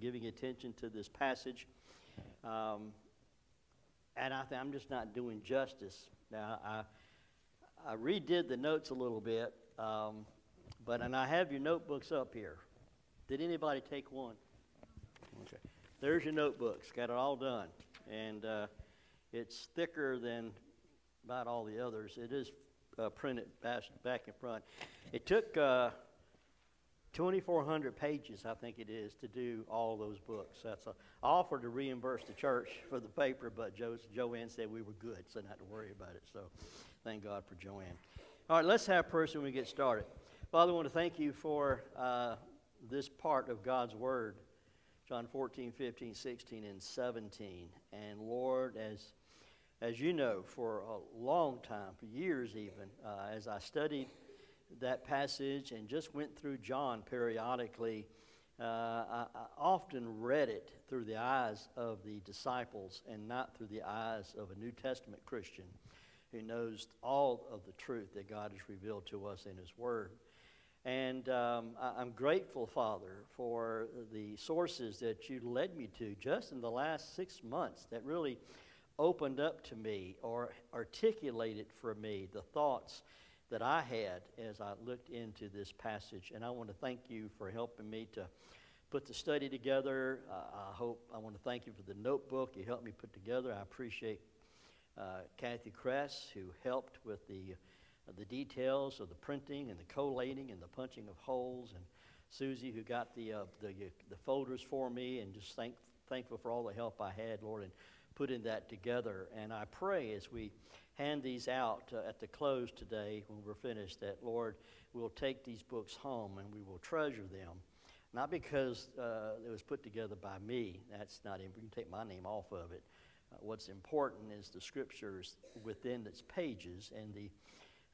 giving attention to this passage. Um, and I think I'm just not doing justice. Now, I, I redid the notes a little bit, um, but and I have your notebooks up here. Did anybody take one? Okay. There's your notebooks. Got it all done, and uh, it's thicker than about all the others. It is uh, printed back, back in front. It took uh, 2,400 pages, I think it is, to do all those books. That's a, offered to reimburse the church for the paper, but jo- Joanne said we were good, so not to worry about it. So thank God for Joanne. All right, let's have prayer when we get started. Father, I want to thank you for uh, this part of God's Word, John 14, 15, 16, and 17. And Lord, as as you know, for a long time, for years even, uh, as I studied that passage and just went through John periodically, uh, I, I, often read it through the eyes of the disciples and not through the eyes of a New Testament Christian who knows all of the truth that God has revealed to us in His Word. And um, I, am grateful, Father, for the sources that you led me to just in the last six months that really opened up to me or articulated for me the thoughts that I had as I looked into this passage. And I want to thank you for helping me to put the study together. Uh, I hope I want to thank you for the notebook you helped me put together. I appreciate uh, Kathy Kress who helped with the uh, the details of the printing and the collating and the punching of holes, and Susie who got the uh, the, the folders for me, and just thank, thankful for all the help I had, Lord, in putting that together. And I pray as we hand these out uh, at the close today when we're finished that, Lord, we'll take these books home and we will treasure them. Not because uh, it was put together by me. That's not, you can take my name off of it. Uh, what's important is the scriptures within its pages and the,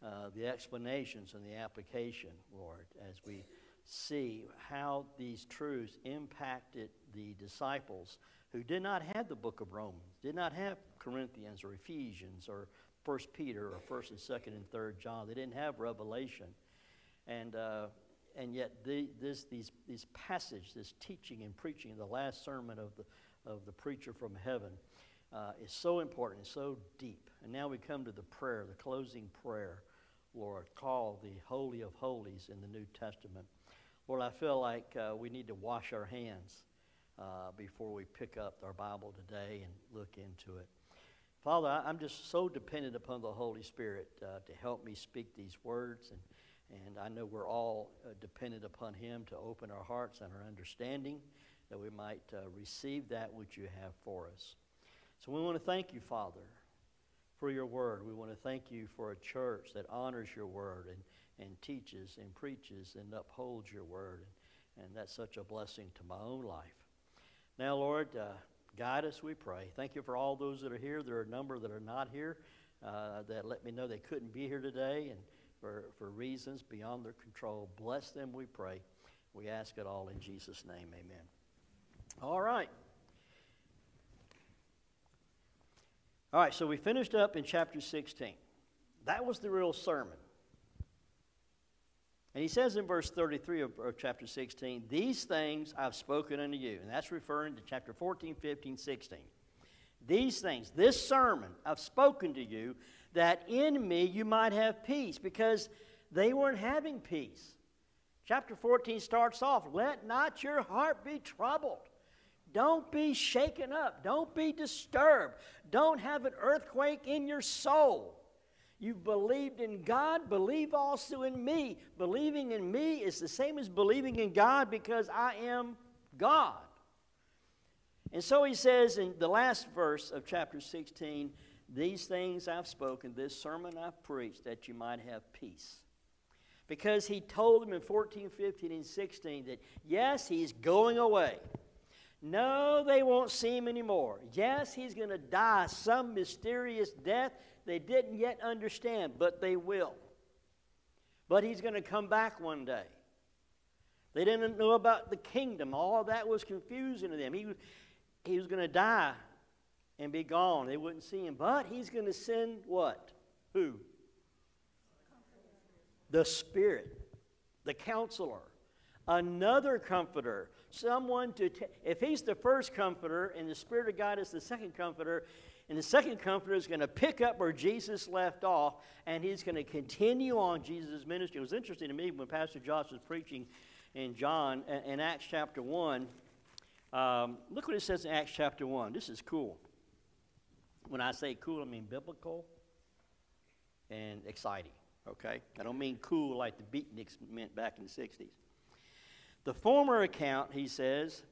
uh, the explanations and the application, Lord, as we see how these truths impacted the disciples who did not have the book of Romans, did not have Corinthians or Ephesians or First Peter or First and Second and Third John. They didn't have Revelation, and uh, and yet the, this these these passage, this teaching and preaching, the last sermon of the of the preacher from heaven, uh, is so important, and so deep. And now we come to the prayer, the closing prayer, Lord, called the Holy of Holies in the New Testament. Lord, I feel like uh, we need to wash our hands uh, before we pick up our Bible today and look into it. Father, I'm just so dependent upon the Holy Spirit uh, to help me speak these words. And, and I know we're all uh, dependent upon Him to open our hearts and our understanding that we might uh, receive that which you have for us. So we want to thank you, Father, for your word. We want to thank you for a church that honors your word and, and teaches and preaches and upholds your word. And, and that's such a blessing to my own life. Now, Lord, uh, Guide us, we pray. Thank you for all those that are here. There are a number that are not here uh, that let me know they couldn't be here today and for, for reasons beyond their control. Bless them, we pray. We ask it all in Jesus' name. Amen. All right. All right, so we finished up in chapter 16. That was the real sermon. And he says in verse 33 of, of, chapter 16, These things I've spoken unto you. And that's referring to chapter 14, 15, 16. These things, this sermon, I've spoken to you that in me you might have peace, because they weren't having peace. Chapter 14 starts off, Let not your heart be troubled. Don't be shaken up. Don't be disturbed. Don't have an earthquake in your soul. You've believed in God, believe also in me. Believing in me is the same as believing in God because I am God. And so he says in the last verse of chapter 16, These things I've spoken, this sermon I've preached, that you might have peace. Because he told them in 14, 15, and 16 that yes, he's going away. No, they won't see him anymore. Yes, he's going to die some mysterious death they didn't yet understand, but they will. But he's going to come back one day. They didn't know about the kingdom. All that was confusing to them. He, he was going to die and be gone. They wouldn't see him. But he's going to send what? Who? The Spirit, the counselor, another comforter someone to, ta- if he's the first comforter and the Spirit of God is the second comforter, and the second comforter is going to pick up where Jesus left off, and he's going to continue on Jesus' ministry. It was interesting to me when Pastor Josh was preaching in John, in Acts chapter 1. Um, look what it says in Acts chapter 1. This is cool. When I say cool, I mean biblical and exciting, okay? I don't mean cool like the beatniks meant back in the 60s. The former account, he says,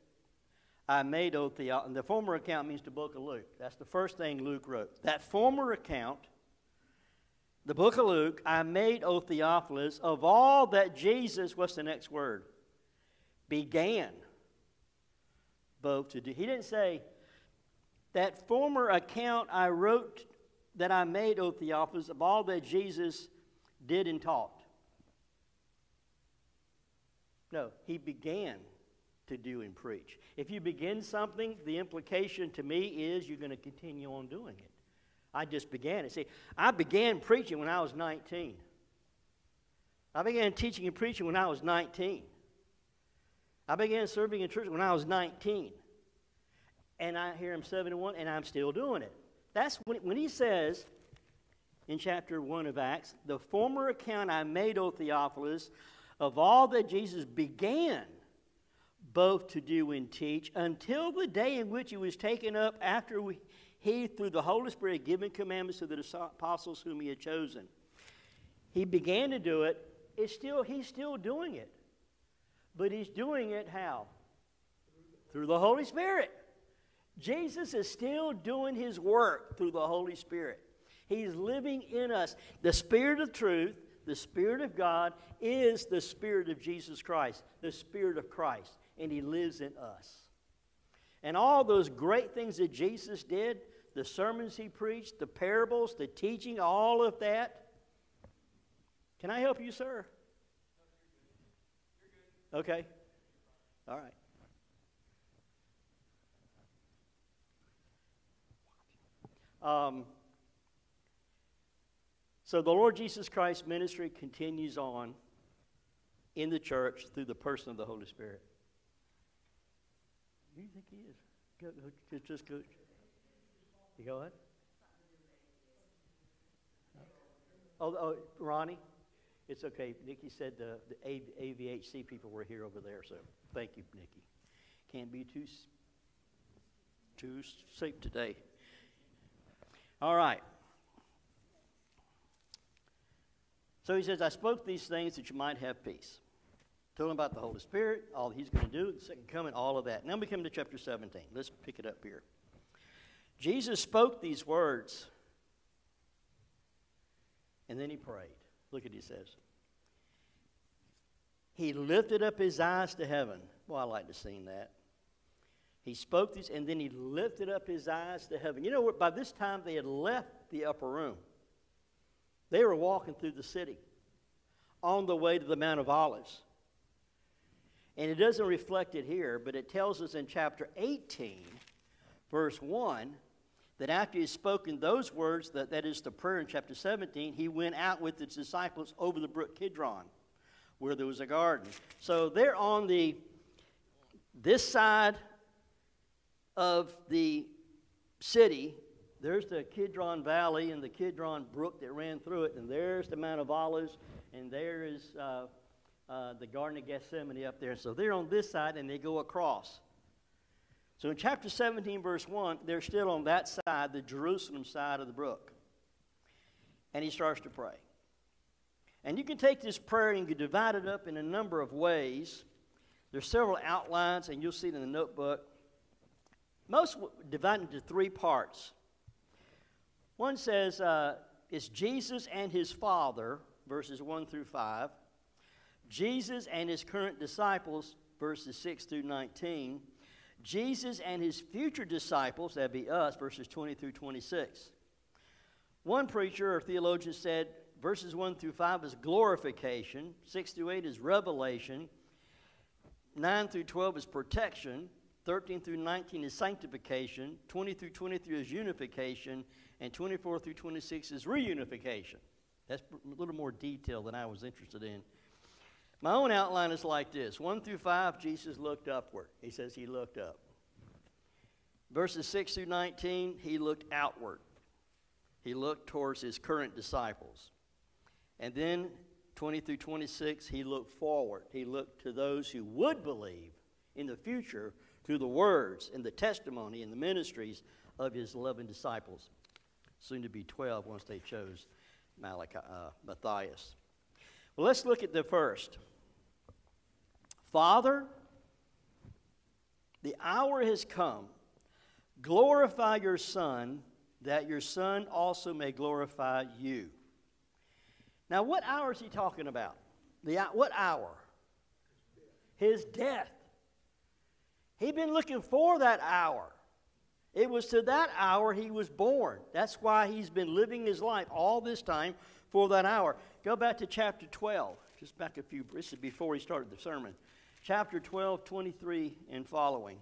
I made, O Theophilus. The former account means the book of Luke. That's the first thing Luke wrote. That former account, the book of Luke, I made, O Theophilus, of all that Jesus, what's the next word? Began both to do. He didn't say, that former account I wrote that I made, O Theophilus, of all that Jesus did and taught. No, he began to do and preach. If you begin something, the implication to me is you're going to continue on doing it. I just began it. See, I began preaching when I was 19. I began teaching and preaching when I was 19. I began serving in church when I was 19. And I hear him 71, and I'm still doing it. That's when, when he says in chapter 1 of Acts, the former account I made, O Theophilus, of all that Jesus began both to do and teach until the day in which he was taken up after we, he, through the Holy Spirit, given commandments to the apostles whom he had chosen. He began to do it. It's still, he's still doing it. But he's doing it how? Through the Holy Spirit. Jesus is still doing his work through the Holy Spirit. He's living in us. The Spirit of truth, the Spirit of God, is the Spirit of Jesus Christ, the Spirit of Christ and He lives in us. And all those great things that Jesus did, the sermons He preached, the parables, the teaching, all of that. Can I help you, sir? Okay. All right. Um, so the Lord Jesus Christ's ministry continues on in the church through the person of the Holy Spirit. Who do you think he is? Go, go, just, just go. You go ahead. Oh, oh, Ronnie, it's okay. Nikki said the, the AVHC people were here over there, so thank you, Nikki. Can't be too too safe today. All right. So he says, I spoke these things that you might have peace. Told him about the Holy Spirit, all he's going to do, the second coming, all of that. Now we come to chapter 17. Let's pick it up here. Jesus spoke these words, and then he prayed. Look at what he says. He lifted up his eyes to heaven. Well, I like to sing that. He spoke these, and then he lifted up his eyes to heaven. You know what? By this time, they had left the upper room. They were walking through the city on the way to the Mount of Olives. And it doesn't reflect it here, but it tells us in chapter 18, verse 1, that after he had spoken those words, that, that is the prayer in chapter 17, he went out with his disciples over the brook Kidron, where there was a garden. So they're on the this side of the city. There's the Kidron Valley and the Kidron Brook that ran through it, and there's the Mount of Olives, and there is uh, uh, the Garden of Gethsemane up there. So they're on this side and they go across. So in chapter 17, verse 1, they're still on that side, the Jerusalem side of the brook. And he starts to pray. And you can take this prayer and you can divide it up in a number of ways. There's several outlines, and you'll see it in the notebook. Most divide into three parts. One says uh, it's Jesus and his Father, verses 1 through 5. Jesus and his current disciples, verses 6 through 19. Jesus and his future disciples, that'd be us, verses 20 through 26. One preacher or theologian said verses 1 through 5 is glorification, 6 through 8 is revelation, 9 through 12 is protection, 13 through 19 is sanctification, 20 through 23 is unification, and 24 through 26 is reunification. That's a little more detail than I was interested in. My own outline is like this 1 through 5, Jesus looked upward. He says he looked up. Verses 6 through 19, he looked outward. He looked towards his current disciples. And then 20 through 26, he looked forward. He looked to those who would believe in the future through the words and the testimony and the ministries of his 11 disciples, soon to be 12 once they chose Malachi, uh, Matthias. Well, let's look at the first. Father, the hour has come. Glorify your Son, that your Son also may glorify you. Now, what hour is he talking about? The, what hour? His death. He'd been looking for that hour. It was to that hour he was born. That's why he's been living his life all this time for that hour. Go back to chapter 12, just back a few, is before he started the sermon. Chapter 12, 23 and following.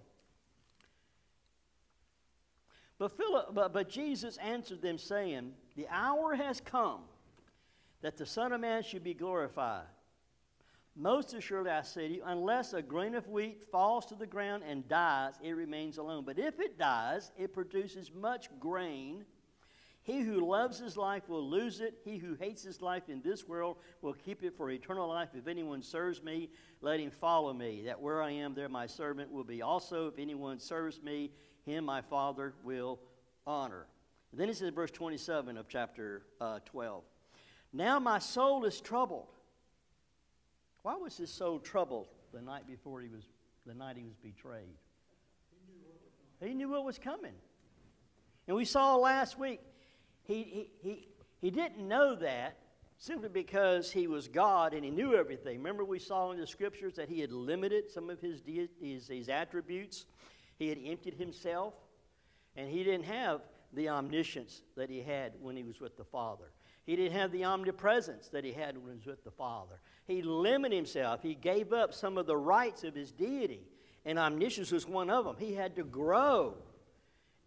But, Philip, but, but Jesus answered them, saying, The hour has come that the Son of Man should be glorified. Most assuredly, I say to you, unless a grain of wheat falls to the ground and dies, it remains alone. But if it dies, it produces much grain. He who loves his life will lose it. He who hates his life in this world will keep it for eternal life. If anyone serves me, let him follow me. That where I am, there my servant will be also. If anyone serves me, him my Father will honor. And then he says, verse 27 of chapter uh, 12 Now my soul is troubled. Why was his soul troubled the night before he was, the night he was betrayed? He knew what was coming. And we saw last week, he, he, he, he didn't know that simply because he was God and he knew everything. Remember, we saw in the scriptures that he had limited some of his, his, his attributes, he had emptied himself, and he didn't have the omniscience that he had when he was with the Father. He didn't have the omnipresence that he had when he was with the Father. He limited himself. He gave up some of the rights of his deity, and omniscience was one of them. He had to grow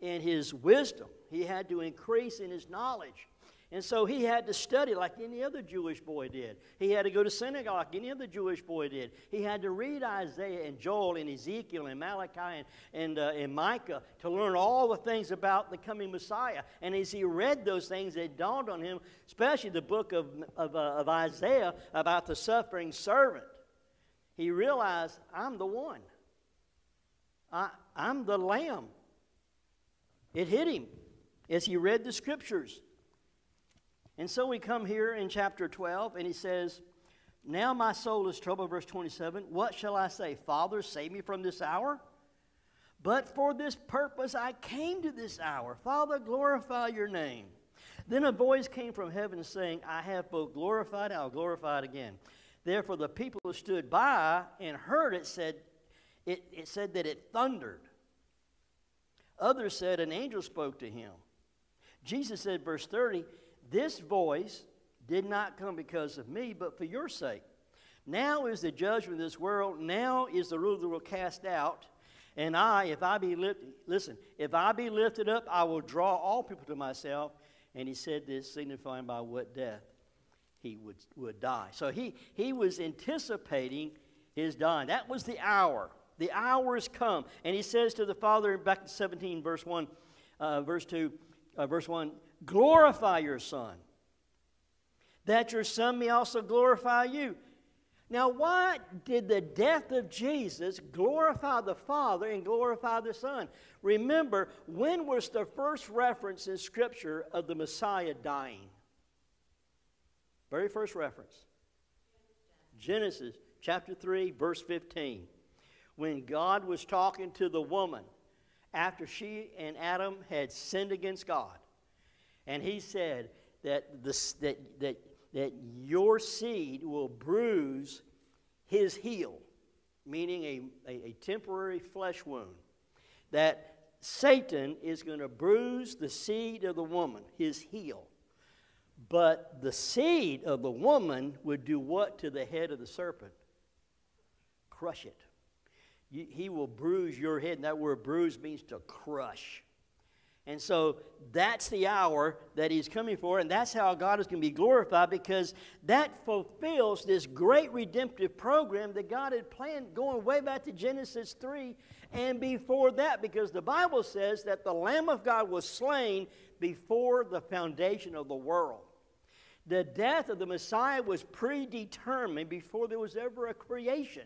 in his wisdom, he had to increase in his knowledge. And so he had to study like any other Jewish boy did. He had to go to synagogue like any other Jewish boy did. He had to read Isaiah and Joel and Ezekiel and Malachi and, and, uh, and Micah to learn all the things about the coming Messiah. And as he read those things, it dawned on him, especially the book of, of, uh, of Isaiah about the suffering servant. He realized, I'm the one. I, I'm the lamb. It hit him as he read the scriptures. And so we come here in chapter 12, and he says, Now my soul is troubled, verse 27. What shall I say? Father, save me from this hour? But for this purpose I came to this hour. Father, glorify your name. Then a voice came from heaven saying, I have both glorified, I'll glorify it again. Therefore the people who stood by and heard it said, it, it said that it thundered. Others said, An angel spoke to him. Jesus said, verse 30, this voice did not come because of me, but for your sake. Now is the judgment of this world. Now is the ruler will cast out. And I, if I be lifted, listen, if I be lifted up, I will draw all people to myself. And he said this, signifying by what death he would, would die. So he, he was anticipating his dying. That was the hour. The hour has come. And he says to the Father, back in 17, verse 1, uh, verse 2, uh, verse 1, glorify your Son, that your Son may also glorify you. Now, why did the death of Jesus glorify the Father and glorify the Son? Remember, when was the first reference in Scripture of the Messiah dying? Very first reference. Genesis chapter 3, verse 15. When God was talking to the woman after she and Adam had sinned against God. And he said that, that, that, that your seed will bruise his heel, meaning a, a, a temporary flesh wound. That Satan is going to bruise the seed of the woman, his heel. But the seed of the woman would do what to the head of the serpent? Crush it. He will bruise your head. And that word bruise means to crush. And so that's the hour that he's coming for, and that's how God is going to be glorified because that fulfills this great redemptive program that God had planned going way back to Genesis 3 and before that, because the Bible says that the Lamb of God was slain before the foundation of the world. The death of the Messiah was predetermined before there was ever a creation.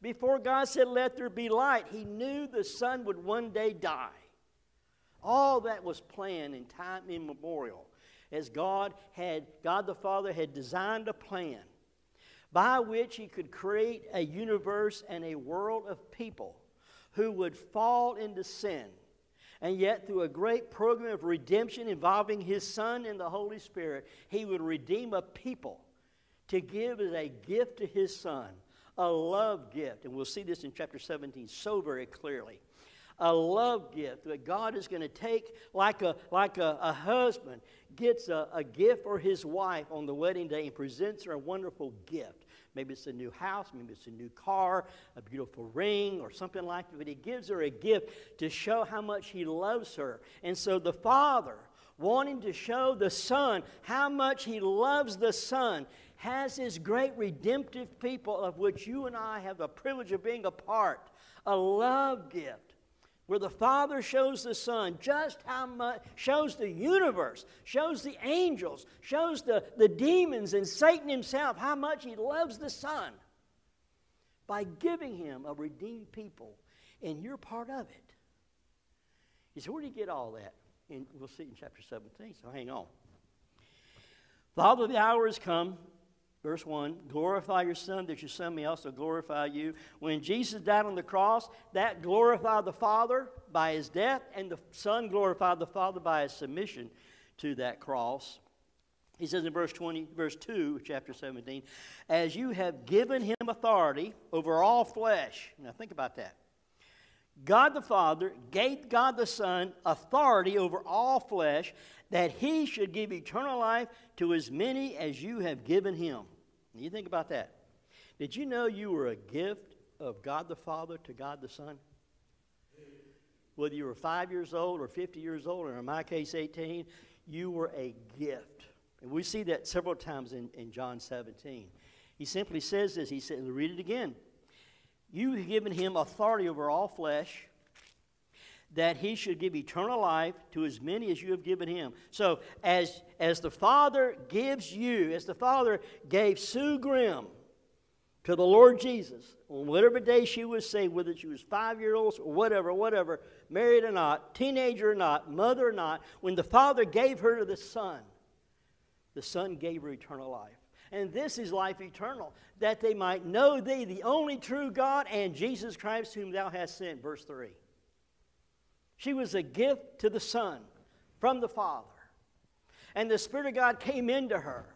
Before God said, Let there be light, He knew the Son would one day die. All that was planned in time immemorial as God had, God the Father had designed a plan by which He could create a universe and a world of people who would fall into sin. And yet, through a great program of redemption involving His Son and the Holy Spirit, He would redeem a people to give as a gift to His Son, a love gift. And we'll see this in chapter 17 so very clearly a love gift that God is going to take like a, like a, a husband gets a, a gift for his wife on the wedding day and presents her a wonderful gift. Maybe it's a new house, maybe it's a new car, a beautiful ring, or something like that. But he gives her a gift to show how much he loves her. And so the father, wanting to show the son how much he loves the son, has his great redemptive people of which you and I have the privilege of being a part, a love gift where the Father shows the Son just how much, shows the universe, shows the angels, shows the, the demons and Satan himself how much he loves the Son by giving him a redeemed people, and you're part of it. You say, where do you get all that? And we'll see in chapter 17, so hang on. Father, the hour has come Verse 1 Glorify your Son, that your Son may also glorify you. When Jesus died on the cross, that glorified the Father by his death, and the Son glorified the Father by his submission to that cross. He says in verse 20, verse 2, chapter 17, as you have given him authority over all flesh. Now think about that. God the Father gave God the Son authority over all flesh, that he should give eternal life to as many as you have given him. You think about that. Did you know you were a gift of God the Father to God the Son? Whether you were five years old or 50 years old, or in my case, 18, you were a gift. And we see that several times in, in John 17. He simply says this. He said, read it again. You have given him authority over all flesh that he should give eternal life to as many as you have given him. So, as, as the Father gives you, as the Father gave Sue Grimm to the Lord Jesus, on whatever day she was saved, whether she was five years old or whatever, whatever, married or not, teenager or not, mother or not, when the Father gave her to the Son, the Son gave her eternal life. And this is life eternal, that they might know thee, the only true God, and Jesus Christ, whom thou hast sent. Verse 3. She was a gift to the Son from the Father. And the Spirit of God came into her.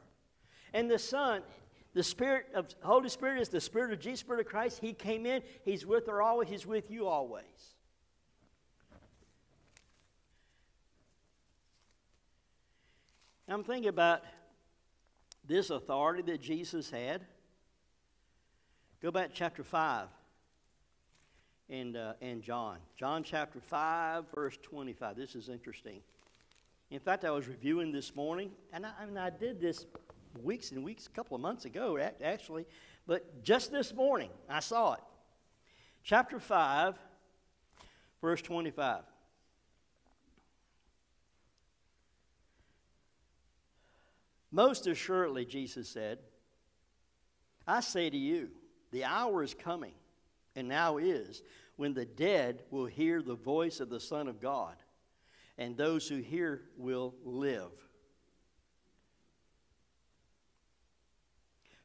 And the Son, the Spirit of Holy Spirit is the Spirit of Jesus, Spirit of Christ. He came in. He's with her always. He's with you always. I'm thinking about this authority that Jesus had. Go back to chapter 5 and, uh, and John. John chapter 5, verse 25. This is interesting. In fact, I was reviewing this morning, and I, I mean, I did this weeks and weeks, a couple of months ago, actually, but just this morning, I saw it. Chapter 5, verse 25. Most assuredly, Jesus said, I say to you, the hour is coming, and now is, when the dead will hear the voice of the Son of God, and those who hear will live.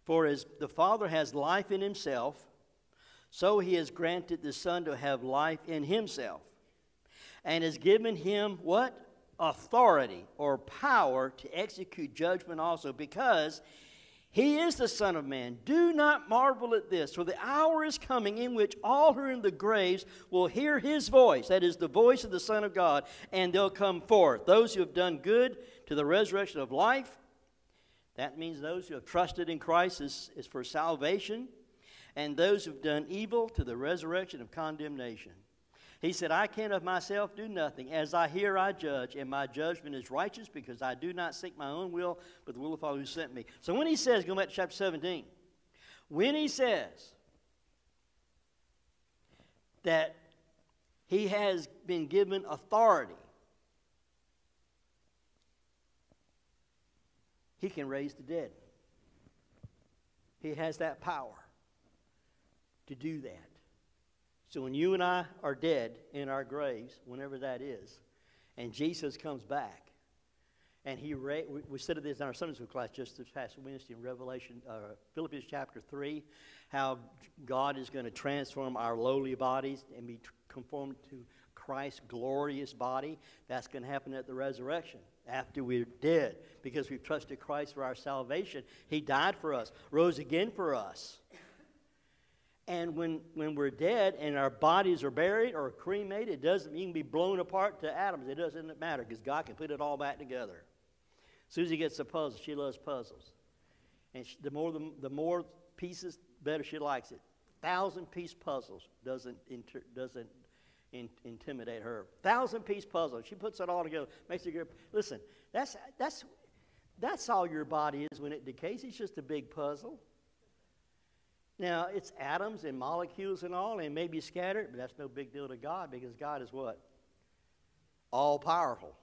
For as the Father has life in himself, so he has granted the Son to have life in himself, and has given him what? Authority or power to execute judgment also, because he is the Son of Man. Do not marvel at this, for the hour is coming in which all who are in the graves will hear his voice. That is the voice of the Son of God, and they'll come forth. Those who have done good to the resurrection of life. That means those who have trusted in Christ is, is for salvation, and those who have done evil to the resurrection of condemnation. He said, I can of myself do nothing. As I hear, I judge, and my judgment is righteous because I do not seek my own will, but the will of the Father who sent me. So when he says, go back to chapter 17, when he says that he has been given authority, he can raise the dead. He has that power to do that. So when you and I are dead in our graves, whenever that is, and Jesus comes back, and he ra- we, we said this in our Sunday school class just this past Wednesday in Revelation, uh, Philippians chapter 3, how God is going to transform our lowly bodies and be conformed to Christ's glorious body. That's going to happen at the resurrection after we're dead because we've trusted Christ for our salvation. He died for us, rose again for us. And when, when we're dead and our bodies are buried or cremated, it doesn't even be blown apart to atoms. It doesn't matter because God can put it all back together. Susie gets a puzzle. She loves puzzles. And she, the, more, the, the more pieces, better she likes it. Thousand piece puzzles doesn't, inter, doesn't in, intimidate her. Thousand piece puzzle. She puts it all together, makes it good. Listen, that's, that's, that's all your body is when it decays. It's just a big puzzle. Now, it's atoms and molecules and all, and maybe scattered, but that's no big deal to God because God is what? All powerful,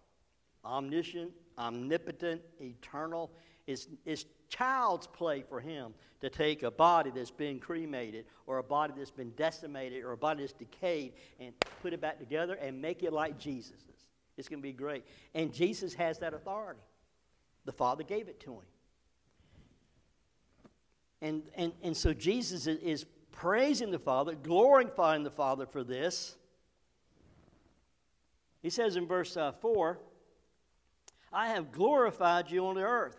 omniscient, omnipotent, eternal. It's, it's child's play for him to take a body that's been cremated or a body that's been decimated or a body that's decayed and put it back together and make it like Jesus is. It's going to be great. And Jesus has that authority. The Father gave it to him. And, and, and so Jesus is praising the Father, glorifying the Father for this. He says in verse uh, 4 I have glorified you on the earth.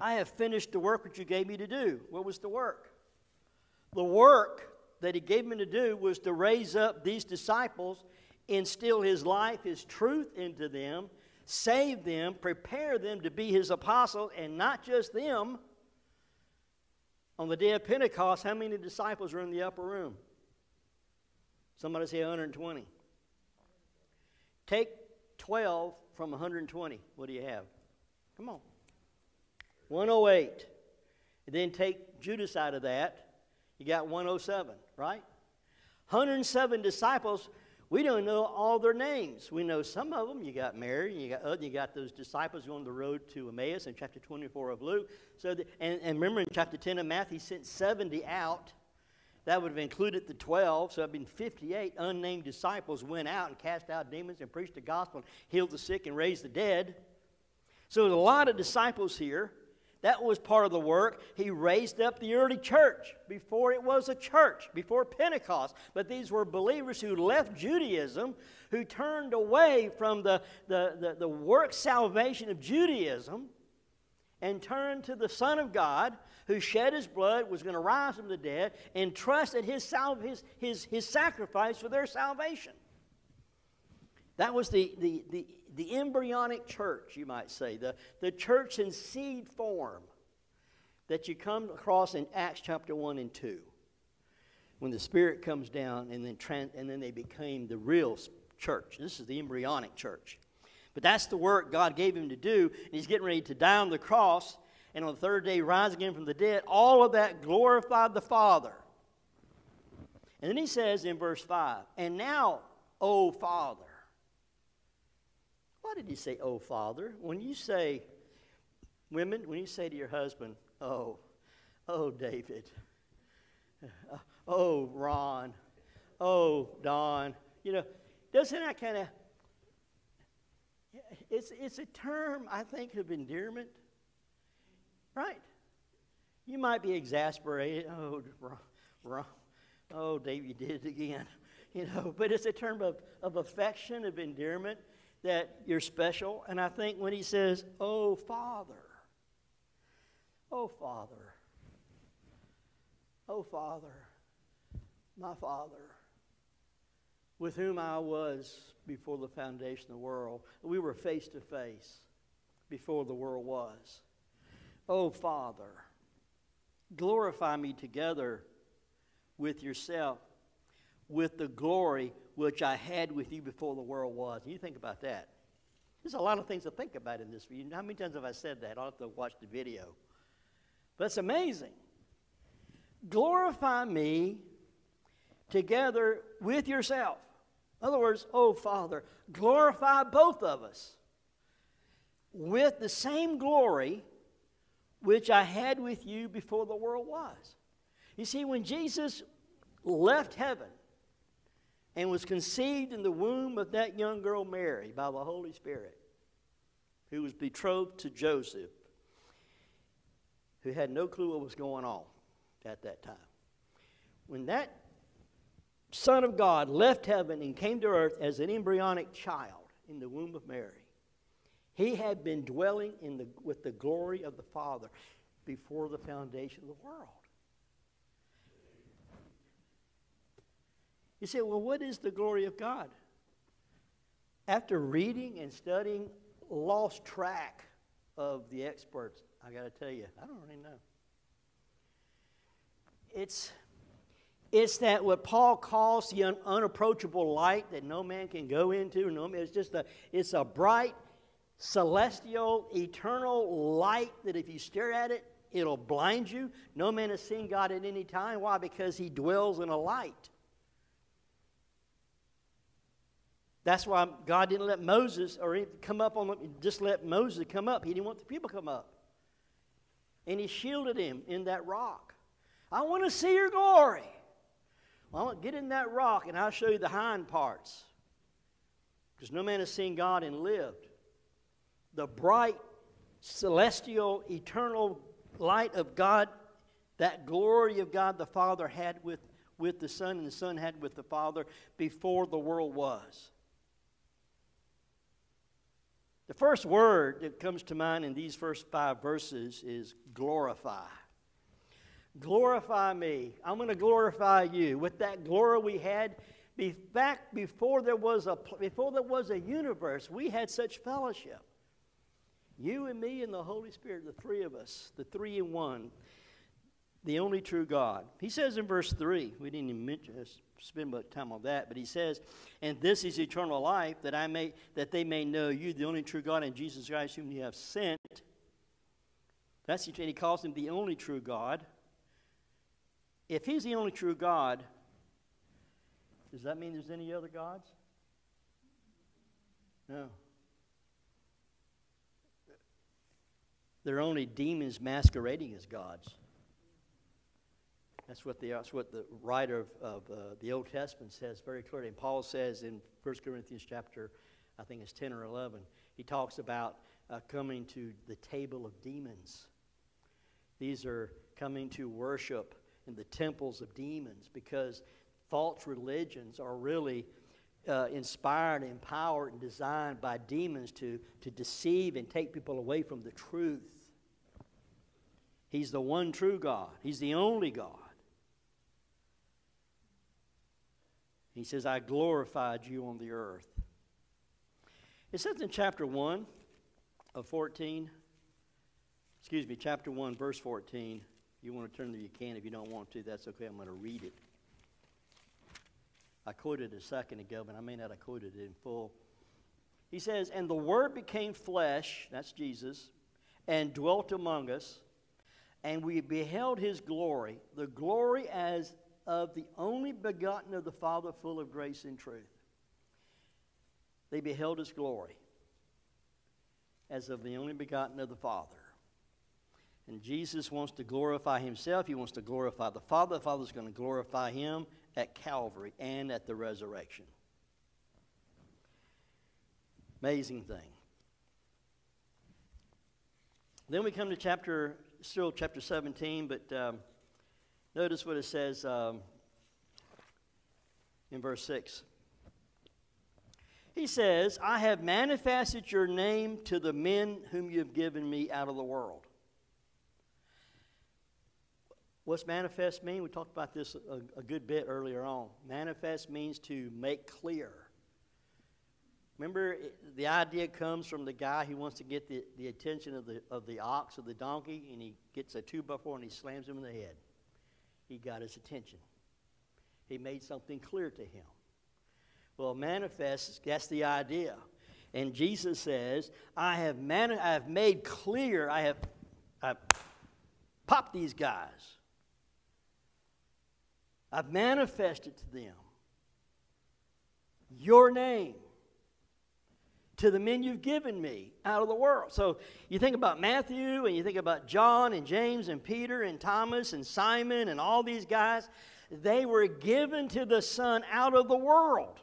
I have finished the work which you gave me to do. What was the work? The work that he gave me to do was to raise up these disciples, instill his life, his truth into them, save them, prepare them to be his apostles, and not just them on the day of Pentecost, how many disciples were in the upper room? Somebody say 120. Take 12 from 120. What do you have? Come on. 108. And then take Judas out of that. You got 107, right? 107 disciples we don't know all their names. We know some of them. You got Mary, and you got other, you got those disciples on the road to Emmaus in chapter 24 of Luke. So, the, and, and remember in chapter 10 of Matthew, he sent 70 out. That would have included the 12, so it would have been 58 unnamed disciples went out and cast out demons and preached the gospel and healed the sick and raised the dead. So there's a lot of disciples here. That was part of the work. He raised up the early church before it was a church, before Pentecost. But these were believers who left Judaism, who turned away from the, the, the, the work salvation of Judaism and turned to the Son of God who shed his blood, was going to rise from the dead, and trusted his, sal- his, his, his sacrifice for their salvation. That was the, the, the, the embryonic church, you might say, the, the church in seed form that you come across in Acts chapter 1 and 2. When the Spirit comes down and then, trans, and then they became the real church. This is the embryonic church. But that's the work God gave him to do. And he's getting ready to die on the cross and on the third day rise again from the dead. All of that glorified the Father. And then he says in verse 5 And now, O Father, did he say, oh, Father? When you say, women, when you say to your husband, oh, oh, David, oh, Ron, oh, Don, you know, doesn't that kind of, it's, it's a term, I think, of endearment, right? You might be exasperated. Oh, Ron, Ron, oh, Dave, you did it again. You know, but it's a term of, of affection, of endearment that you're special. And I think when he says, Oh, Father, oh, Father, oh, Father, my Father, with whom I was before the foundation of the world, we were face to face before the world was. Oh, Father, glorify me together with yourself, with the glory which I had with you before the world was. And you think about that. There's a lot of things to think about in this. How many times have I said that? I'll have to watch the video. But it's amazing. Glorify me together with yourself. In other words, oh Father, glorify both of us with the same glory which I had with you before the world was. You see, when Jesus left heaven and was conceived in the womb of that young girl Mary by the Holy Spirit, who was betrothed to Joseph, who had no clue what was going on at that time. When that Son of God left heaven and came to earth as an embryonic child in the womb of Mary, he had been dwelling in the, with the glory of the Father before the foundation of the world. You say, well, what is the glory of God? After reading and studying, lost track of the experts, I got to tell you, I don't really know. It's, it's that what Paul calls the un- unapproachable light that no man can go into. No it's just a, it's a bright, celestial, eternal light that if you stare at it, it'll blind you. No man has seen God at any time. Why? Because he dwells in a light. That's why God didn't let Moses or come up on just let Moses come up. He didn't want the people to come up. And he shielded him in that rock. I want to see your glory. Well, I want to get in that rock and I'll show you the hind parts. Because no man has seen God and lived. The bright, celestial, eternal light of God, that glory of God the Father had with, with the Son and the Son had with the Father before the world was. The first word that comes to mind in these first five verses is glorify. Glorify me. I'm going to glorify you. With that glory we had back before there was a before there was a universe, we had such fellowship. You and me and the Holy Spirit, the three of us, the three in one, the only true God. He says in verse 3, we didn't even mention, spend much time on that, but he says, "And this is eternal life, that I may that they may know you, the only true God, and Jesus Christ, whom you have sent." That's and he calls him the only true God. If he's the only true God, does that mean there's any other gods? No. There are only demons masquerading as gods. That's what the, that's what the writer of, of uh, the Old Testament says very clearly. And Paul says in 1 Corinthians chapter, I think it's 10 or 11, he talks about uh, coming to the table of demons. These are coming to worship in the temples of demons because false religions are really uh, inspired, empowered, and designed by demons to, to deceive and take people away from the truth. He's the one true God, He's the only God. He says, I glorified you on the earth. It says in chapter 1 of 14, excuse me, chapter 1, verse 14. You want to turn there, you can. If you don't want to, that's okay. I'm going to read it. I quoted a second ago, but I may not have quoted it in full. He says, And the Word became flesh, that's Jesus, and dwelt among us, and we beheld his glory, the glory as of the only begotten of the Father, full of grace and truth. They beheld his glory as of the only begotten of the Father. And Jesus wants to glorify himself. He wants to glorify the Father. The Father is going to glorify him at Calvary and at the resurrection. Amazing thing. Then we come to chapter, still chapter 17, but. Um, Notice what it says um, in verse 6. He says, I have manifested your name to the men whom you have given me out of the world. What's manifest mean? We talked about this a, a, good bit earlier on. Manifest means to make clear. Remember, the idea comes from the guy who wants to get the, the attention of the, of the ox or the donkey, and he gets a two by four and he slams him in the head he got his attention. He made something clear to him. Well, manifest, that's the idea. And Jesus says, I have, mani- I have made clear, I have I've popped these guys. I've manifested to them your name to the men you've given me out of the world. So you think about Matthew and you think about John and James and Peter and Thomas and Simon and all these guys. They were given to the Son out of the world.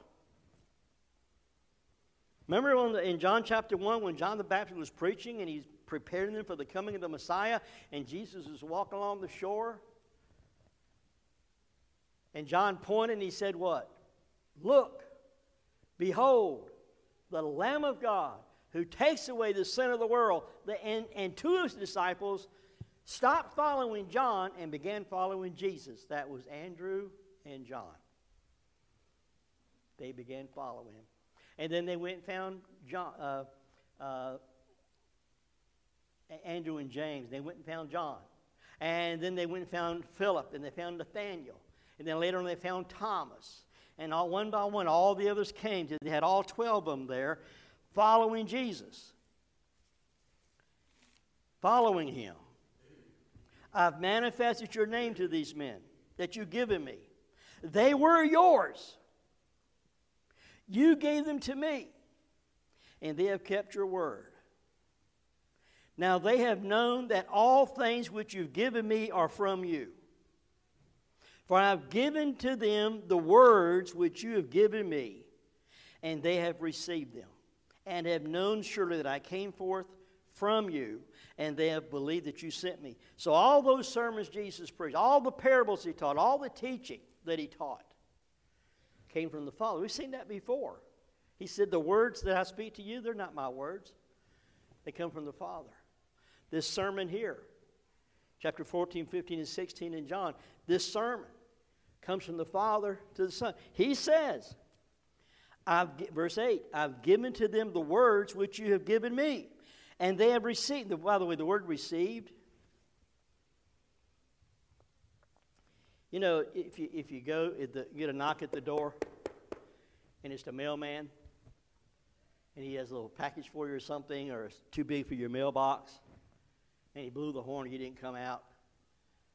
Remember in John chapter 1 when John the Baptist was preaching and he's preparing them for the coming of the Messiah and Jesus was walking along the shore? And John pointed and he said, What? Look, behold, the Lamb of God who takes away the sin of the world. And, and two of his disciples stopped following John and began following Jesus. That was Andrew and John. They began following him. And then they went and found John, uh, uh, Andrew and James. They went and found John. And then they went and found Philip, and they found Nathaniel. And then later on, they found Thomas. And all, one by one, all the others came. They had all 12 of them there following Jesus, following him. I've manifested your name to these men that you've given me. They were yours. You gave them to me, and they have kept your word. Now they have known that all things which you've given me are from you. For I have given to them the words which you have given me, and they have received them, and have known surely that I came forth from you, and they have believed that you sent me. So, all those sermons Jesus preached, all the parables he taught, all the teaching that he taught came from the Father. We've seen that before. He said, The words that I speak to you, they're not my words, they come from the Father. This sermon here, chapter 14, 15, and 16 in John, this sermon comes from the Father to the Son. He says, I've, verse 8, I've given to them the words which you have given me, and they have received. By the way, the word received, you know, if you, if you go, the, you get a knock at the door, and it's the mailman, and he has a little package for you or something, or it's too big for your mailbox, and he blew the horn, he didn't come out.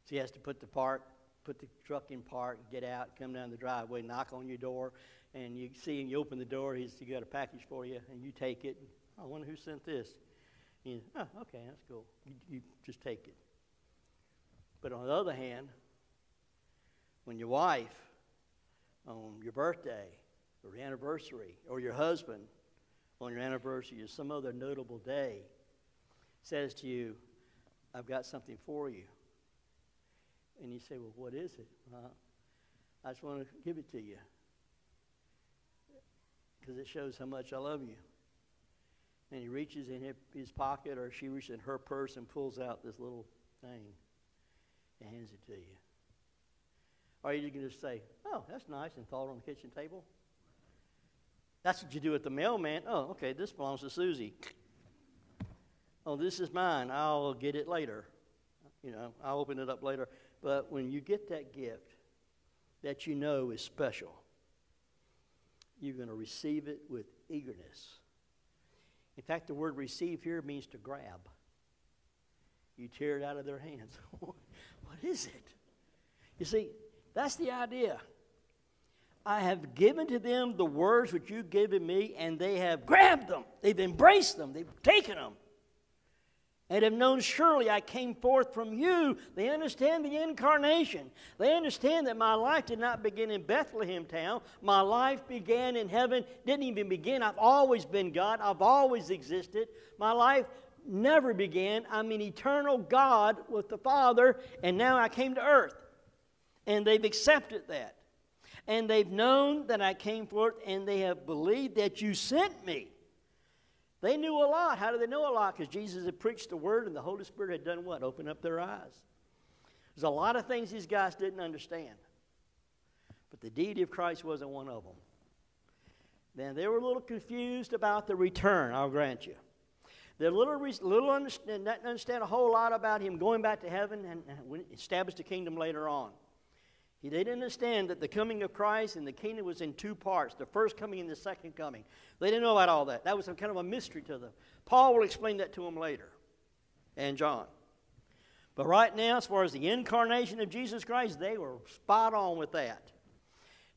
So he has to put the park, put the truck in park, get out, come down the driveway, knock on your door, and you see him, you open the door, he's he got a package for you, and you take it. I wonder who sent this. You, oh, okay, that's cool. You, you just take it. But on the other hand, when your wife, on your birthday, or anniversary, or your husband on your anniversary, or some other notable day, says to you, I've got something for you. And you say, Well, what is it? I just want to give it to you because it shows how much I love you. And he reaches in his pocket or she reaches in her purse and pulls out this little thing and hands it to you. Or you can just say, Oh, that's nice, and throw it on the kitchen table. That's what you do with the mailman. Oh, okay, this belongs to Susie oh, this is mine. I'll get it later. You know, I'll open it up later. But when you get that gift that you know is special, you're going to receive it with eagerness. In fact, the word receive here means to grab. You tear it out of their hands. what is it? You see, that's the idea. I have given to them the words which you've given me, and they have grabbed them. They've embraced them. They've taken them and have known surely I came forth from you. They understand the incarnation. They understand that my life did not begin in Bethlehem town. My life began in heaven, didn't even begin. I've always been God, I've always existed. My life never began. I'm an eternal God with the Father, and now I came to earth. And they've accepted that. And they've known that I came forth, and they have believed that you sent me. They knew a lot. How did they know a lot? Because Jesus had preached the word and the Holy Spirit had done what? Open up their eyes. There's a lot of things these guys didn't understand. But the deity of Christ wasn't one of them. Then they were a little confused about the return, I'll grant you. They're a little, little understand, understand a whole lot about him going back to heaven and establish the kingdom later on. They didn't understand that the coming of Christ and the kingdom was in two parts the first coming and the second coming. They didn't know about all that. That was kind of a mystery to them. Paul will explain that to them later, and John. But right now, as far as the incarnation of Jesus Christ, they were spot on with that.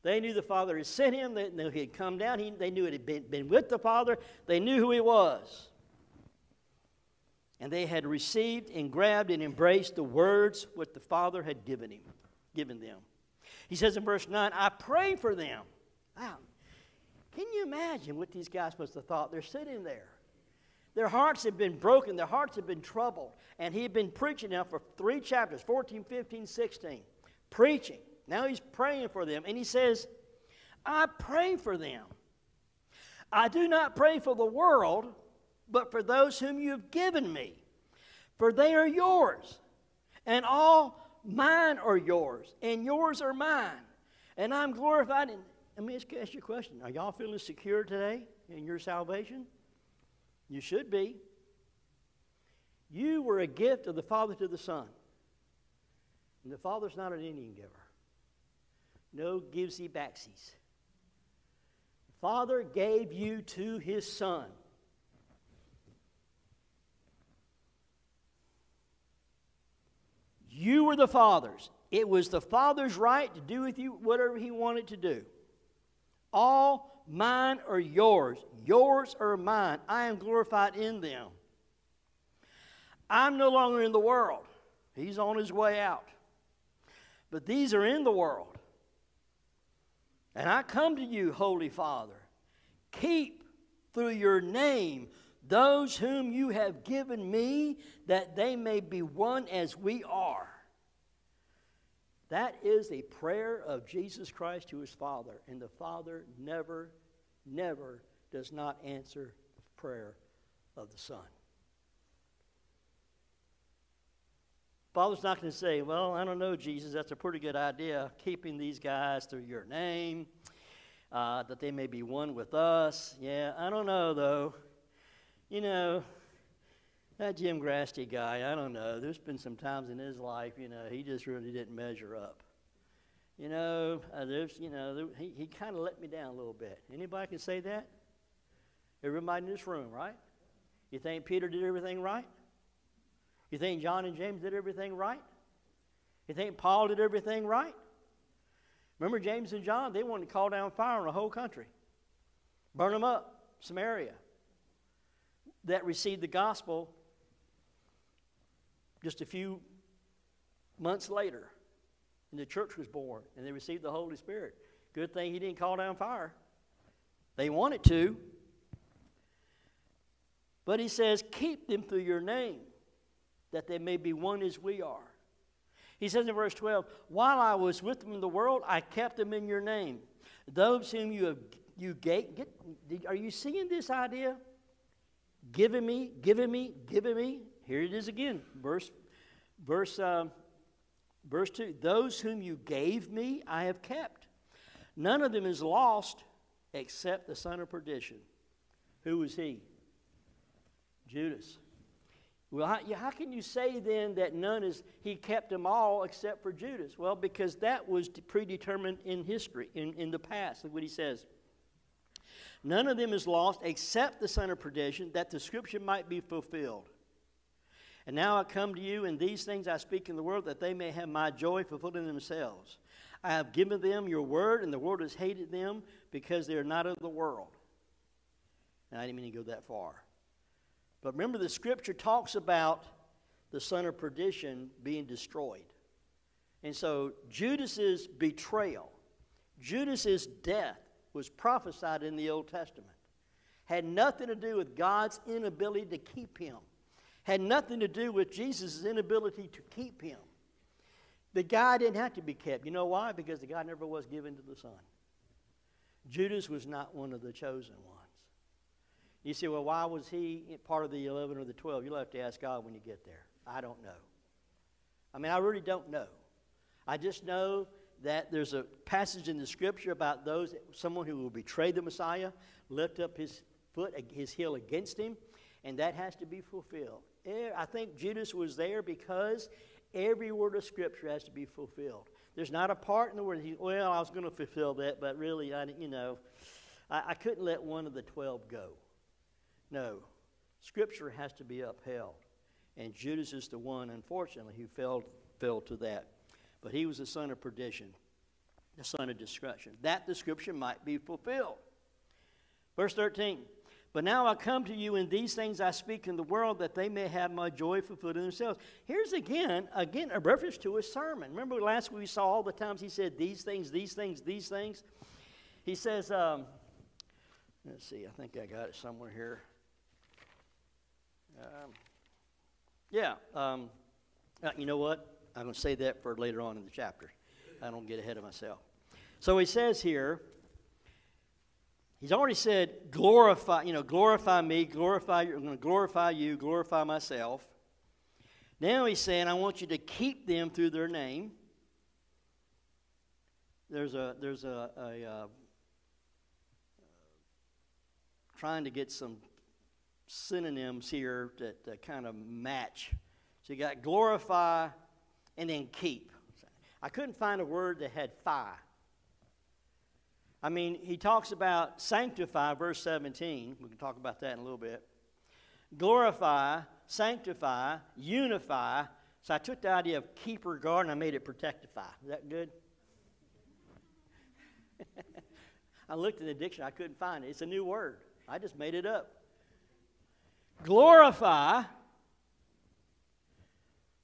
They knew the Father had sent him, they knew he had come down, he, they knew it had been, been with the Father, they knew who he was. And they had received and grabbed and embraced the words what the Father had given him, given them. He says in verse 9, I pray for them. Wow. Can you imagine what these guys must have thought? They're sitting there. Their hearts have been broken, their hearts have been troubled. And he had been preaching now for three chapters 14, 15, 16. Preaching. Now he's praying for them. And he says, I pray for them. I do not pray for the world, but for those whom you have given me. For they are yours. And all Mine are yours, and yours are mine. And I'm glorified. In, let me ask you a question. Are y'all feeling secure today in your salvation? You should be. You were a gift of the Father to the Son. And the Father's not an Indian giver. No givesy backsies. The Father gave you to His Son. You were the Father's. It was the Father's right to do with you whatever He wanted to do. All mine are yours. Yours are mine. I am glorified in them. I'm no longer in the world. He's on his way out. But these are in the world. And I come to you, Holy Father. Keep through your name those whom you have given me, that they may be one as we are. That is a prayer of Jesus Christ to his Father, and the Father never, never does not answer the prayer of the Son. Father's not going to say, Well, I don't know, Jesus, that's a pretty good idea, keeping these guys through your name, uh, that they may be one with us. Yeah, I don't know, though you know, that Jim Grasty guy, I don't know. There's been some times in his life, you know, he just really didn't measure up. You know, uh, there's, you know, there, he, he kind of let me down a little bit. Anybody can say that? Everybody in this room, right? You think Peter did everything right? You think John and James did everything right? You think Paul did everything right? Remember James and John? They wanted to call down fire on the whole country, burn them up, Samaria that received the gospel just a few months later. And the church was born, and they received the Holy Spirit. Good thing he didn't call down fire. They wanted to. But he says, Keep them through your name, that they may be one as we are. He says in verse 12, While I was with them in the world, I kept them in your name. Those whom you have you gave, get, are you seeing this idea? giving me, giving me, giving me. Here it is again, verse, verse, uh, verse two. Those whom you gave me, I have kept. None of them is lost except the son of perdition. Who was he? Judas. Well, how, how, can you say then that none is, he kept them all except for Judas? Well, because that was predetermined in history, in, in the past. Look what he says. None of them is lost except the son of perdition, that the scripture might be fulfilled. And now I come to you, and these things I speak in the world, that they may have my joy fulfilled in themselves. I have given them your word, and the world has hated them because they are not of the world. And I didn't mean to go that far. But remember, the scripture talks about the son of perdition being destroyed. And so Judas's betrayal, Judas's death, was prophesied in the Old Testament. Had nothing to do with God's inability to keep him, had nothing to do with Jesus' inability to keep him. The guy didn't have to be kept. You know why? Because the guy never was given to the Son. Judas was not one of the chosen ones. You say, well, why was he part of the 11 or the 12? You'll have to ask God when you get there. I don't know. I mean, I really don't know. I just know that there's a passage in the scripture about those someone who will betray the Messiah, lift up his foot, his heel against him, and that has to be fulfilled. Eh, I think Judas was there because every word of scripture has to be fulfilled. There's not a part in the word. He, well, I was going to fulfill that, but really, I, you know, I, I couldn't let one of the 12 go. No. Scripture has to be upheld. And Judas is the one, unfortunately, who fell, fell to that. But he was the son of perdition, the son of destruction. That description might be fulfilled. Verse 13. But now I come to you, and these things I speak in the world, that they may have my joy fulfilled in themselves. Here's again, again, a reference to his sermon. Remember last week we saw all the times he said these things, these things, these things. He says, um, let's see, I think I got it somewhere here. Um, yeah, um, uh, you know what? I'm going to say that for later on in the chapter. I don't get ahead of myself. So he says here, he's already said, glorify, you know, glorify me, glorify, I'm going to glorify you, glorify myself. Now he's saying, I want you to keep them through their name. There's a, there's a, a, uh, trying to get some synonyms here that, that kind of match. So you got glorify and then keep. I couldn't find a word that had fi. I mean, he talks about sanctify, verse 17. We can talk about that in a little bit. Glorify, sanctify, unify. So I took the idea of keeper guard and I made it protectify. Is that good? I looked in the dictionary, I couldn't find it. It's a new word. I just made it up glorify,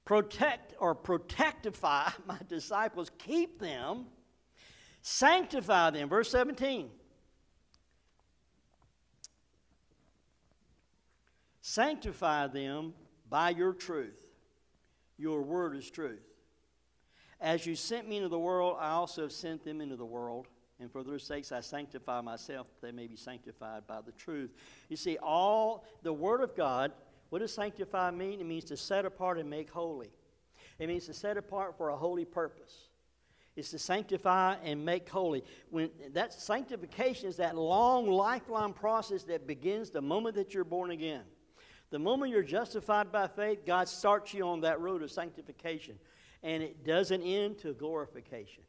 protect or protectify my disciples, keep them, sanctify them. Verse 17. Sanctify them by your truth. Your word is truth. As you sent me into the world, I also have sent them into the world and for their sakes I sanctify myself, that they may be sanctified by the truth. You see, all the Word of God, what does sanctify mean? It means to set apart and make holy. It means to set apart for a holy purpose. It's to sanctify and make holy. When that sanctification is that long, lifelong process that begins the moment that you're born again. The moment you're justified by faith, God starts you on that road of sanctification. And it doesn't end to glorification.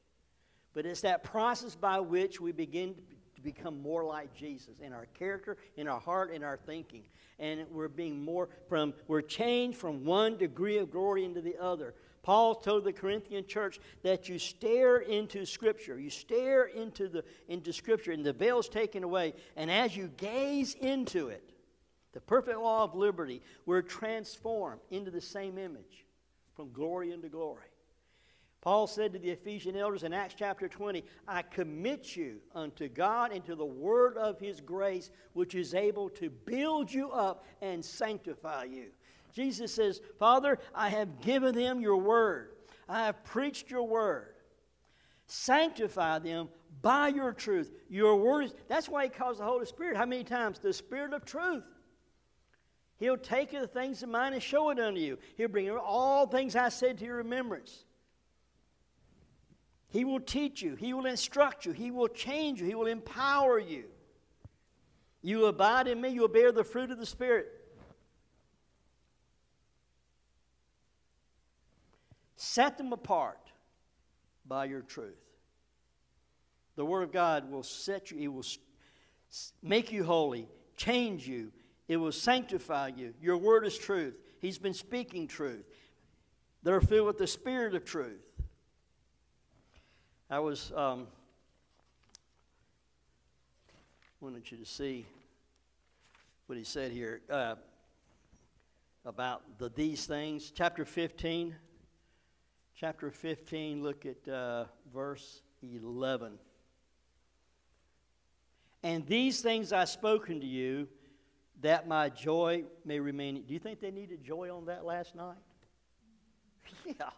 But it's that process by which we begin to become more like Jesus in our character, in our heart, in our thinking. And we're being more from, we're changed from one degree of glory into the other. Paul told the Corinthian church that you stare into Scripture. You stare into, the, into Scripture, and the veil's taken away. And as you gaze into it, the perfect law of liberty, we're transformed into the same image from glory into glory. Paul said to the Ephesian elders in Acts chapter 20, I commit you unto God and to the word of his grace, which is able to build you up and sanctify you. Jesus says, Father, I have given them your word. I have preached your word. Sanctify them by your truth. Your word is, that's why he calls the Holy Spirit. How many times? The Spirit of truth. He'll take the things of mine and show it unto you. He'll bring all things I said to your remembrance. He will teach you, He will instruct you, He will change you, He will empower you. You abide in me, you will bear the fruit of the Spirit. Set them apart by your truth. The Word of God will set you, it will make you holy, change you, it will sanctify you. Your Word is truth. He's been speaking truth. They're filled with the Spirit of truth. I was um, wanted you to see what he said here uh, about the these things. Chapter 15. Chapter 15, look at uh, verse 11. And these things I've spoken to you, that my joy may remain. Do you think they needed joy on that last night? yeah,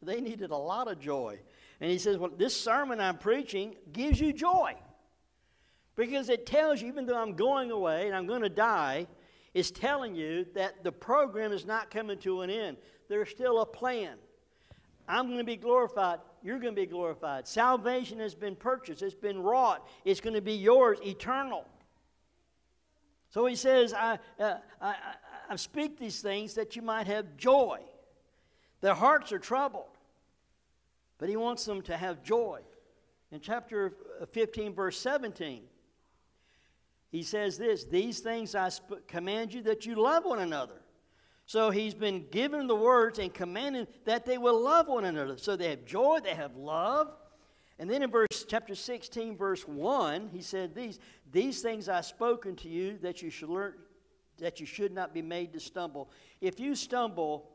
they needed a lot of joy. And he says, Well, this sermon I'm preaching gives you joy. Because it tells you, even though I'm going away and I'm going to die, it's telling you that the program is not coming to an end. There's still a plan. I'm going to be glorified. You're going to be glorified. Salvation has been purchased, it's been wrought, it's going to be yours eternal. So he says, I, uh, I, I, speak these things that you might have joy. Their hearts are troubled. but he wants them to have joy. In chapter 15, verse 17, he says this These things I sp- command you that you love one another. So he's been given the words and commanding that they will love one another. So they have joy, they have love. And then in verse chapter 16, verse 1, he said these, these things I spoken to you that you should learn that you should not be made to stumble. If you stumble,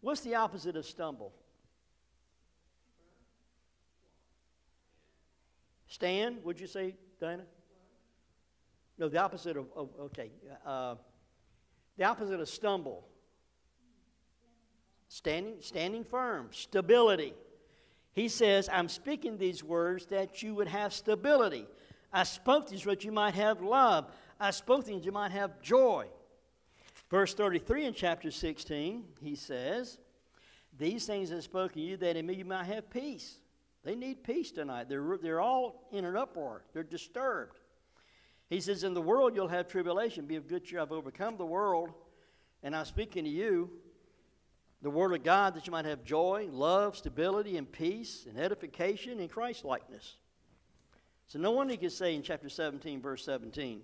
what's the opposite of stumble? Stand, would you say, Dinah? No, the opposite of, of okay. Uh, the opposite of stumble. Standing, standing firm, stability. He says, I'm speaking these words that you would have stability. I spoke these words you might have love. I spoke these you might have joy. Verse 33 in chapter 16, he says, These things I've spoken to you that in me you might have peace. They need peace tonight. They're, they're all in an uproar, they're disturbed. He says, In the world you'll have tribulation. Be of good cheer. I've overcome the world, and I'm speaking to you the Word of God that you might have joy, love, stability, and peace, and edification in Christ likeness. So, no wonder he could say in chapter 17, verse 17,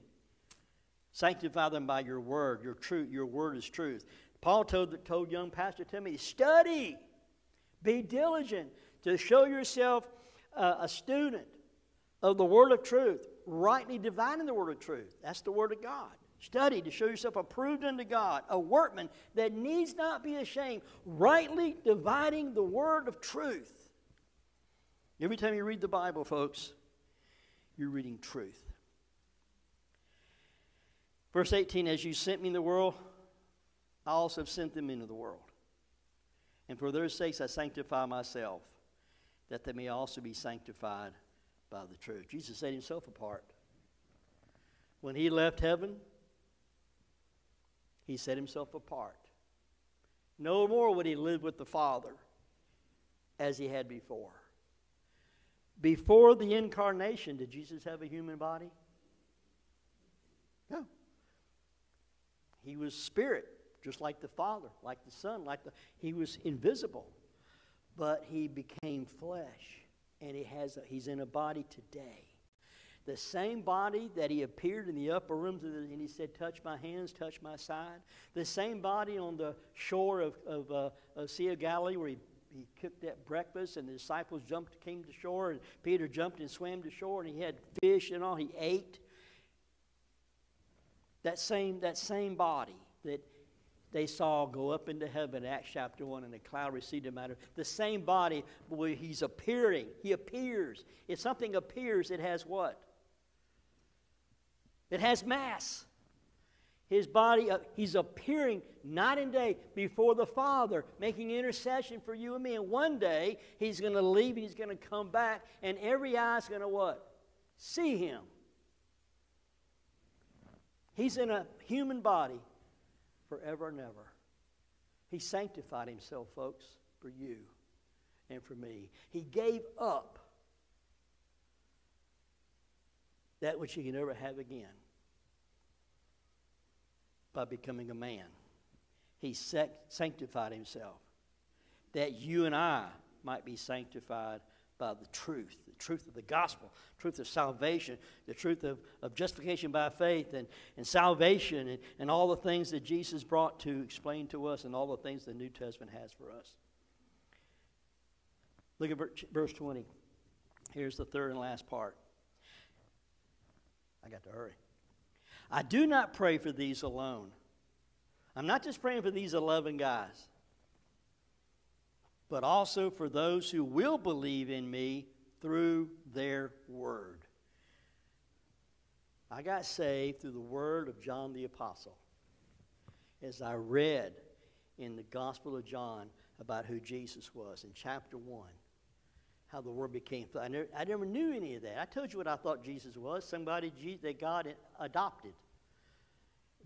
Sanctify them by your word. Your truth, your word is truth. Paul told, told young Pastor Timothy, study, be diligent to show yourself uh, a student of the word of truth, rightly dividing the word of truth. That's the word of God. Study to show yourself approved unto God, a workman that needs not be ashamed, rightly dividing the word of truth. Every time you read the Bible, folks, you're reading truth. Verse 18 As you sent me in the world, I also have sent them into the world. And for their sakes I sanctify myself, that they may also be sanctified by the truth. Jesus set himself apart. When he left heaven, he set himself apart. No more would he live with the Father as he had before. Before the incarnation, did Jesus have a human body? No. He was spirit, just like the Father, like the Son, like the he was invisible. But he became flesh, and he has a, he's in a body today the same body that he appeared in the upper rooms the, and he said, Touch my hands, touch my side. The same body on the shore of, of, uh, of Sea of Galilee where he, he cooked that breakfast and the disciples jumped, came to shore and Peter jumped and swam to shore and he had fish and all. He ate. That same, that same body that they saw go up into heaven, Acts chapter 1, and the cloud received him out of the same body where he's appearing. He appears. If something appears, it has what? It has mass. His body, uh, he's appearing night and day before the Father, making intercession for you and me. And one day, he's going to leave, he's going to come back, and every eye's going to what? See him. He's in a human body forever and ever. He sanctified himself, folks, for you and for me. He gave up that which he can never have again by becoming a man. He sanctified himself that you and I might be sanctified by the truth, the truth of the gospel, truth of salvation, the truth of, of justification by faith and, and salvation and, and all the things that Jesus brought to explain to us and all the things the New Testament has for us. Look at verse 20. Here's the third and last part. I got to hurry. I do not pray for these alone. I'm not just praying for these 11 guys, but also for those who will believe in me through their word. I got saved through the word of John the Apostle as I read in the Gospel of John about who Jesus was in chapter 1 how the word became flesh. I never, I never knew any of that. I told you what I thought Jesus was somebody that God adopted.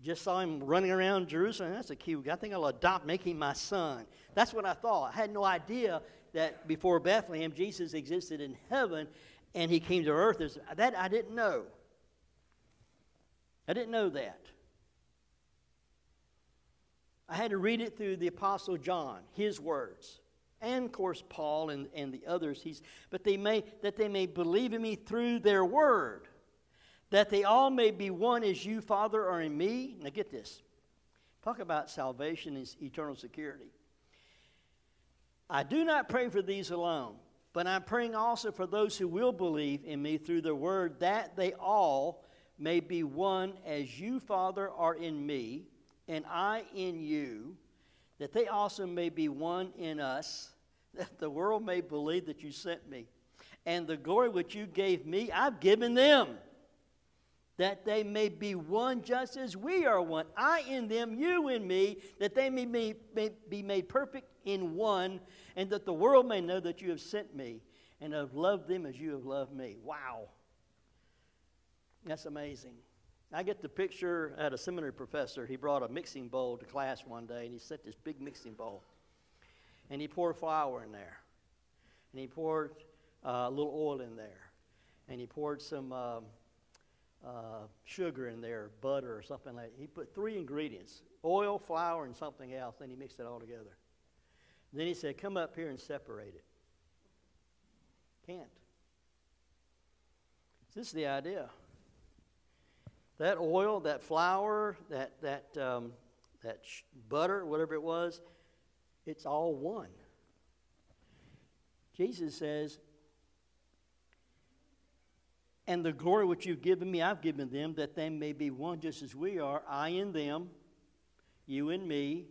Just saw him running around Jerusalem. That's a cute guy. I think I'll adopt, make him my son. That's what I thought. I had no idea that before Bethlehem, Jesus existed in heaven and he came to earth. That I didn't know. I didn't know that. I had to read it through the Apostle John, his words and of course Paul and, and the others. He's, but they may, that they may believe in me through their word, that they all may be one as you, Father, are in me. Now get this. Talk about salvation and eternal security. I do not pray for these alone, but I'm praying also for those who will believe in me through the word, that they all may be one as you, Father, are in me, and I in you, that they also may be one in us, that the world may believe that you sent me. And the glory which you gave me, I've given them, that they may be one just as we are one. I in them, you in me, that they may be, may be made perfect in one, and that the world may know that you have sent me and have loved them as you have loved me. Wow. That's amazing. I get the picture at a seminary professor. He brought a mixing bowl to class one day, and he set this big mixing bowl. And he poured flour in there. And he poured uh, a little oil in there. And he poured some uh, uh, sugar in there, butter or something like that. He put three ingredients oil, flour, and something else. Then he mixed it all together. Then he said, Come up here and separate it. Can't. This is the idea. That oil, that flour, that, that, um, that butter, whatever it was, it's all one. Jesus says, And the glory which you've given me, I've given them, that they may be one just as we are, I in them, you and me,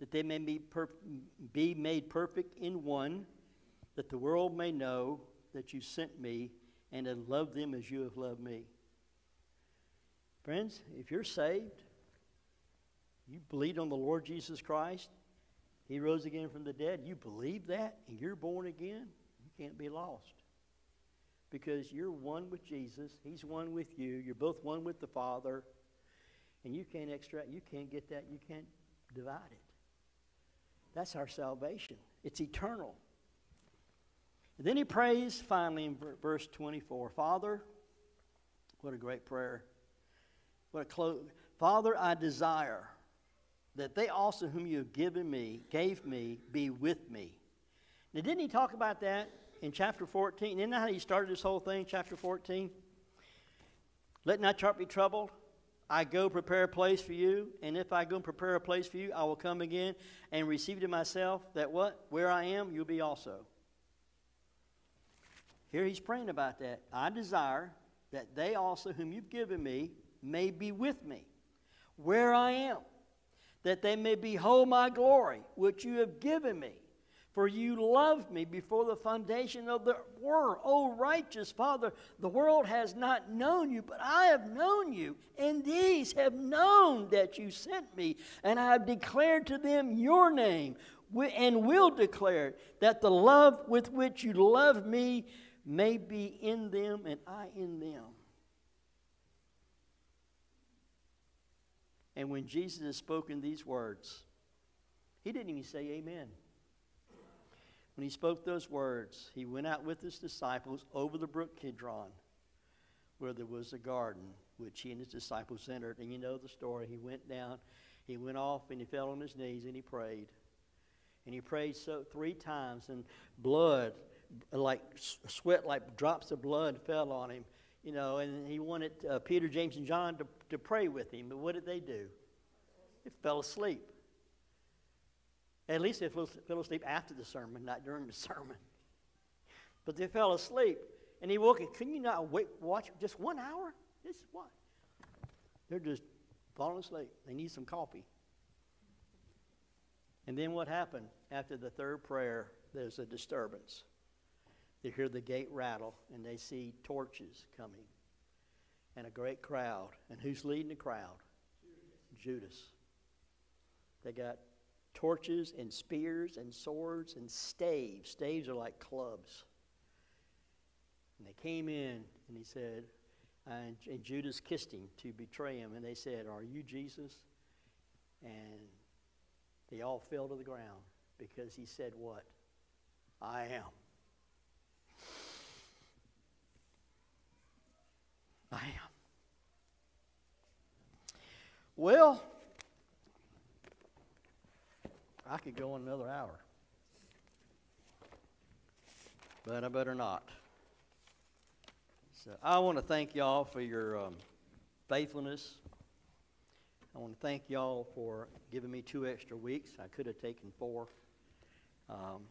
that they may be, be made perfect in one, that the world may know that you sent me and have loved them as you have loved me. Friends, if you're saved, you believe on the Lord Jesus Christ, He rose again from the dead, you believe that, and you're born again, you can't be lost. Because you're one with Jesus, He's one with you, you're both one with the Father, and you can't extract, you can't get that, you can't divide it. That's our salvation. It's eternal. And then he prays finally in verse 24 Father, what a great prayer. What a close. Father, I desire that they also whom you have given me, gave me, be with me. Now, didn't he talk about that in chapter 14? Isn't that how he started this whole thing, chapter 14? Let not your heart be troubled. I go prepare a place for you, and if I go and prepare a place for you, I will come again and receive to myself that what? Where I am, you'll be also. Here he's praying about that. I desire that they also, whom you've given me, may be with me where I am, that they may behold my glory, which you have given me. For you loved me before the foundation of the world. O righteous Father, the world has not known you, but I have known you, and these have known that you sent me, and I have declared to them your name, and will declare that the love with which you love me may be in them, and I in them. And when Jesus had spoken these words, he didn't even say amen. When he spoke those words, he went out with his disciples over the brook Kidron, where there was a garden, which he and his disciples entered. And you know the story. He went down, he went off, and he fell on his knees and he prayed. And he prayed so three times, and blood, like sweat, like drops of blood, fell on him. You know, and he wanted uh, Peter, James, and John to, to pray with him. But what did they do? They fell asleep. At least they fell asleep after the sermon, not during the sermon. But they fell asleep. And he woke up. Can you not wait, watch just one hour? This is what? They're just falling asleep. They need some coffee. And then what happened? After the third prayer, there's a disturbance. They hear the gate rattle and they see torches coming and a great crowd. And who's leading the crowd? Judas. They got torches and spears and swords and staves. Staves are like clubs. And they came in and he said, and, and Judas kissed him to betray him. And they said, Are you Jesus? And they all fell to the ground because he said, What? I am. I am. Well, I could go on another hour. but I better not. So I want to thank y'all for your um, faithfulness. I want to thank y'all for giving me two extra weeks. I could have taken four, um,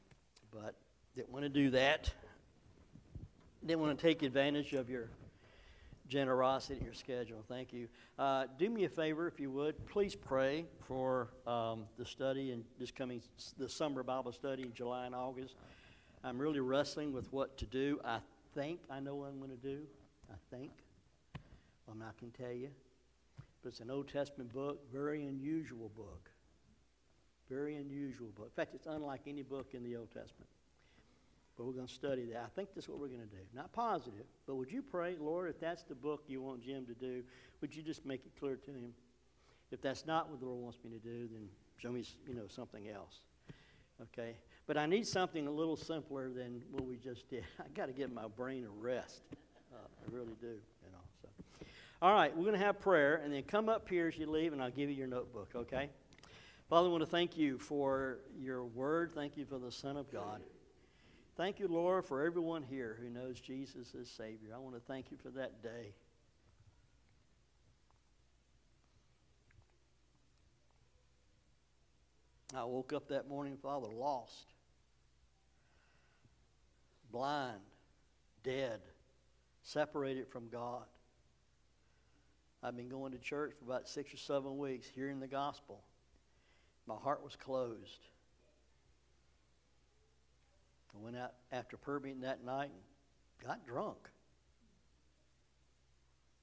but didn't want to do that. Didn't want to take advantage of your generosity in your schedule. Thank you. Uh, do me a favor, if you would. Please pray for um, the study and this coming the summer Bible study in July and August. I'm really wrestling with what to do. I think I know what I'm going to do. I think. I'm not going to tell you. But it's an Old Testament book, very unusual book. Very unusual book. In fact, it's unlike any book in the Old Testament. But we're going to study that. I think that's what we're going to do. Not positive, but would you pray, Lord, if that's the book you want Jim to do, would you just make it clear to him? If that's not what the Lord wants me to do, then show me, you know, something else. Okay? But I need something a little simpler than what we just did. I got to give my brain a rest. Uh, I really do, you know. So, all right, we're going to have prayer, and then come up here as you leave, and I'll give you your notebook. Okay? Father, I want to thank you for your word. Thank you for the Son of God. Thank you, Lord, for everyone here who knows Jesus as Savior. I want to thank you for that day. I woke up that morning, Father, lost, blind, dead, separated from God. I've been going to church for about six or seven weeks, hearing the gospel. My heart was closed. I went out after prayer meeting that night and got drunk.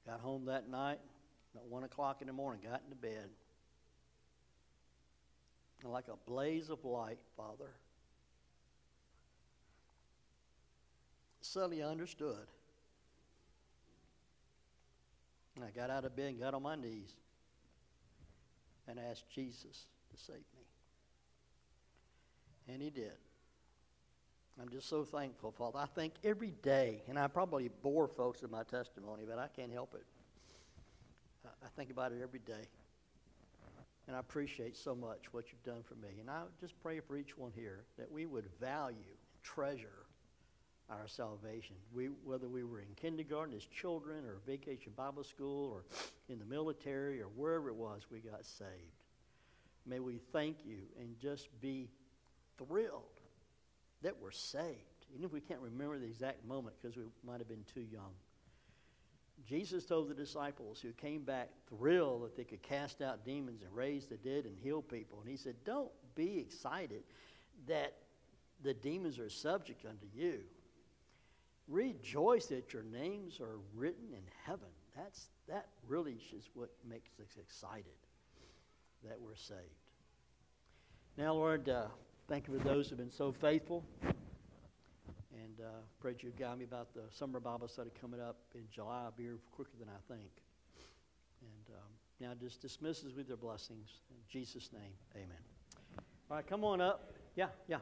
Got home that night, at 1 o'clock in the morning, got into bed. And like a blaze of light, Father, suddenly I understood. And I got out of bed and got on my knees and asked Jesus to save me. And he did. I'm just so thankful, Father. I think every day, and I probably bore folks with my testimony, but I can't help it. I think about it every day. And I appreciate so much what you've done for me. And I just pray for each one here that we would value, treasure our salvation. We, whether we were in kindergarten as children or vacation Bible school or in the military or wherever it was we got saved. May we thank you and just be thrilled that we're saved, even if we can't remember the exact moment because we might have been too young. Jesus told the disciples who came back thrilled that they could cast out demons and raise the dead and heal people. And he said, Don't be excited that the demons are subject unto you. Rejoice that your names are written in heaven. That's, that really is what makes us excited that we're saved. Now, Lord, uh, Thank you for those who've been so faithful. And uh, pray that you guide me about the summer Bible study coming up in July. I'll be here quicker than I think. And um, now just dismiss us with your blessings. In Jesus' name, amen. All right, come on up. Yeah, yeah.